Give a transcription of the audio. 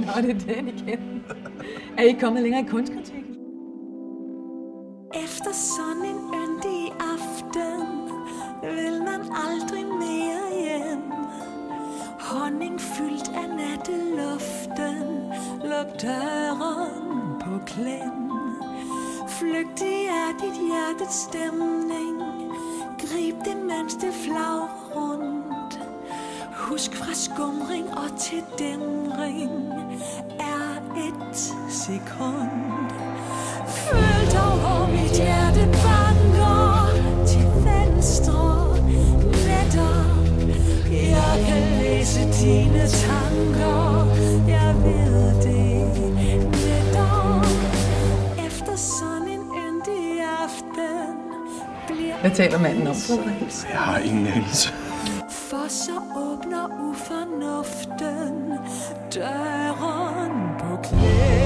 Nå, det er den igen. Er I ikke kommet længere i kunstkritikken? Efter sådan en yndig aften vil man aldrig mere hjem. Honning fyldt af natteluften, luk døren på klem. Flygtig er dit hjertets stemning, Husk fra skumring og til dæmring er et sekund. Føl dog, hvor mit hjerte banker til venstre netop. Jeg kan læse dine tanker, jeg ved det netop. Efter sådan en yndig aften bliver Hvad taler manden om, Frederik? Jeg har ingen anelse for så åbner ufornuften døren på klem.